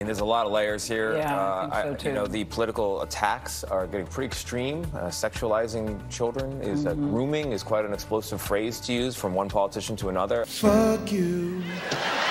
There's a lot of layers here. Yeah, I think so, I- too. You know, the political attacks are getting pretty extreme. Uh, sexualizing children is uh, Mm-hmm. grooming is quite an explosive phrase to use from one politician to another. Fuck you.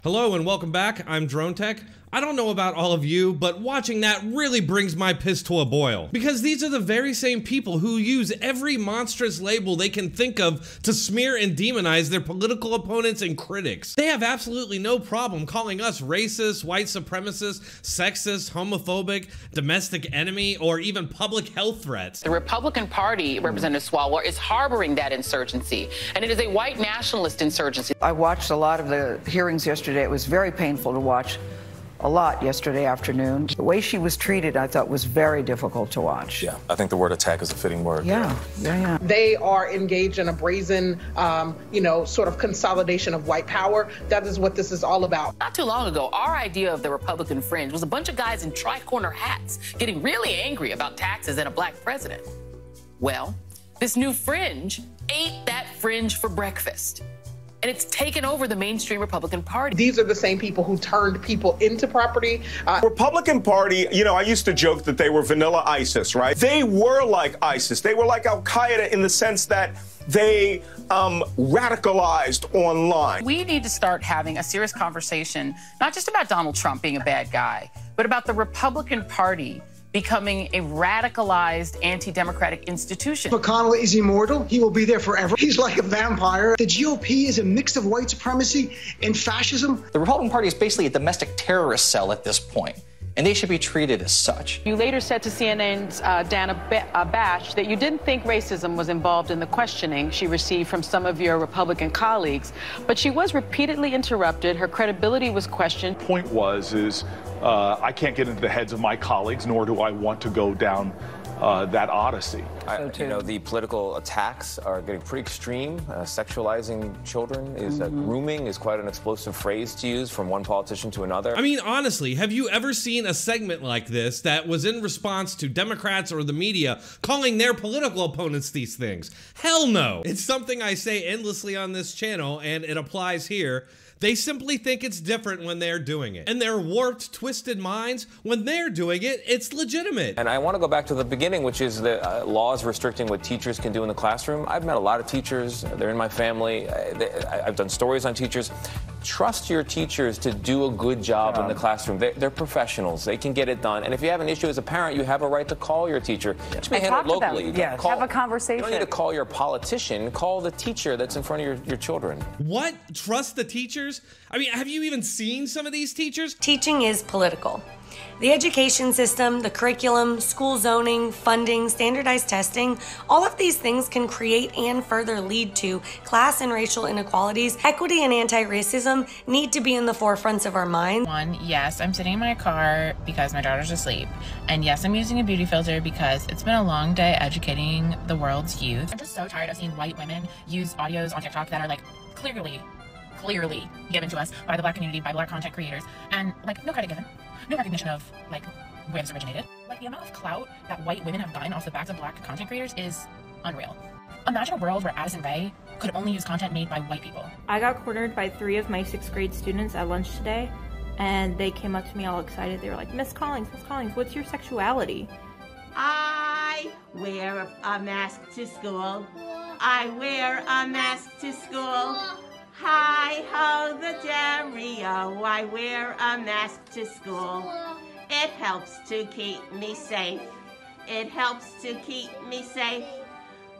Hello and welcome back. I'm Dronetek. I don't know about all of you, but watching that really brings my piss to a boil. Because these are the very same people who use every monstrous label they can think of to smear and demonize their political opponents and critics. They have absolutely no problem calling us racist, white supremacist, sexist, homophobic, domestic enemy, or even public health threats. The Republican Party, Representative Swalwell, is harboring that insurgency, and it is a white nationalist insurgency. I watched a lot of the hearings yesterday. It was very painful to watch a lot yesterday afternoon. The way she was treated, I thought, was very difficult to watch. Yeah, I think the word attack is a fitting word. Yeah, yeah, yeah. they are engaged in a brazen, um, you know, sort of consolidation of white power. That is what this is all about. Not too long ago, our idea of the Republican fringe was a bunch of guys in tri-corner hats getting really angry about taxes and a black president. Well, this new fringe ate that fringe for breakfast. And it's taken over the mainstream Republican Party. These are the same people who turned people into property. Uh, Republican Party, you know, I used to joke that they were vanilla ISIS, right? They were like ISIS. They were like Al Qaeda in the sense that they um, radicalized online. We need to start having a serious conversation, not just about Donald Trump being a bad guy, but about the Republican Party becoming a radicalized anti democratic institution. McConnell is immortal. He will be there forever. He's like a vampire. The GOP is a mix of white supremacy and fascism. The Republican Party is basically a domestic terrorist cell at this point, and they should be treated as such. You later said to CNN's uh, Dana ba- uh, Bash that you didn't think racism was involved in the questioning she received from some of your Republican colleagues, but she was repeatedly interrupted. Her credibility was questioned. point was is uh, I can't get into the heads of my colleagues, nor do I want to go down uh, that odyssey. I, you know, the political attacks are getting pretty extreme. Uh, sexualizing children is uh, Mm-hmm. grooming is quite an explosive phrase to use from one politician to another. I mean, honestly, have you ever seen a segment like this that was in response to Democrats or the media calling their political opponents these things? Hell no. It's something I say endlessly on this channel, and it applies here. They simply think it's different when they're doing it. And their warped, twisted minds, when they're doing it, it's legitimate. And I want to go back to the beginning, which is the uh, laws restricting what teachers can do in the classroom. I've met a lot of teachers. They're in my family. I, they, I've done stories on teachers. Trust your teachers to do a good job in the classroom. They're, they're professionals. They can get it done. And if you have an issue as a parent, you have a right to call your teacher. It may And handle talk to them. locally. You Yes. call- Have a You don't need to call your politician. Call the teacher that's in front of your, your children. What? Trust the teachers? I mean, have you even seen some of these teachers? Teaching is political. The education system, the curriculum, school zoning, funding, standardized testing, all of these things can create and further lead to class and racial inequalities. Equity and anti racism need to be in the forefronts of our minds. One, yes, I'm sitting in my car because my daughter's asleep. And yes, I'm using a beauty filter because it's been a long day educating the world's youth. I'm just so tired of seeing white women use audios on TikTok that are like clearly, clearly given to us by the black community, by black content creators, and like no credit given, no recognition of like where this originated. Like the amount of clout that white women have gotten off the backs of black content creators is unreal. Imagine a world where Addison Rae could only use content made by white people. I got cornered by three of my sixth grade students at lunch today, and they came up to me all excited. They were like, Miss Collins, Miss Collins, what's your sexuality? I wear a mask to school. I wear a mask to school. Hi ho the Dario. Oh, I wear a mask to school. It helps to keep me safe. It helps to keep me safe.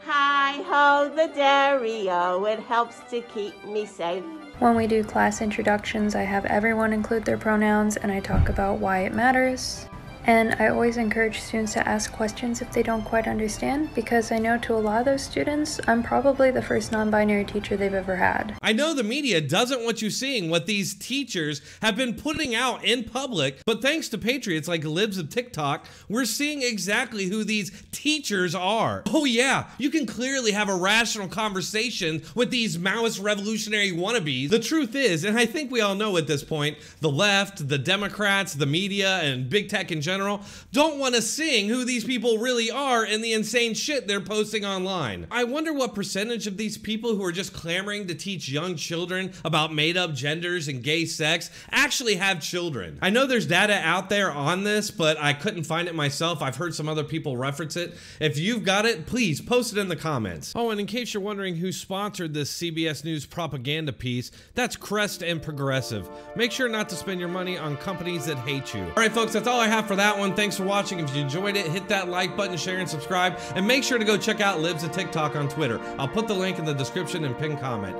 Hi ho the Dario. Oh, it helps to keep me safe. When we do class introductions, I have everyone include their pronouns and I talk about why it matters. And I always encourage students to ask questions if they don't quite understand because I know to a lot of those students, I'm probably the first non binary teacher they've ever had. I know the media doesn't want you seeing what these teachers have been putting out in public, but thanks to patriots like Libs of TikTok, we're seeing exactly who these teachers are. Oh, yeah, you can clearly have a rational conversation with these Maoist revolutionary wannabes. The truth is, and I think we all know at this point, the left, the Democrats, the media, and big tech in general general don't want to sing who these people really are and the insane shit they're posting online. I wonder what percentage of these people who are just clamoring to teach young children about made up genders and gay sex actually have children. I know there's data out there on this, but I couldn't find it myself. I've heard some other people reference it. If you've got it, please post it in the comments. Oh, and in case you're wondering who sponsored this CBS News propaganda piece, that's Crest and Progressive. Make sure not to spend your money on companies that hate you. All right, folks, that's all I have for that one. Thanks for watching. If you enjoyed it, hit that like button, share, and subscribe. And make sure to go check out Libs of TikTok on Twitter. I'll put the link in the description and pin comment.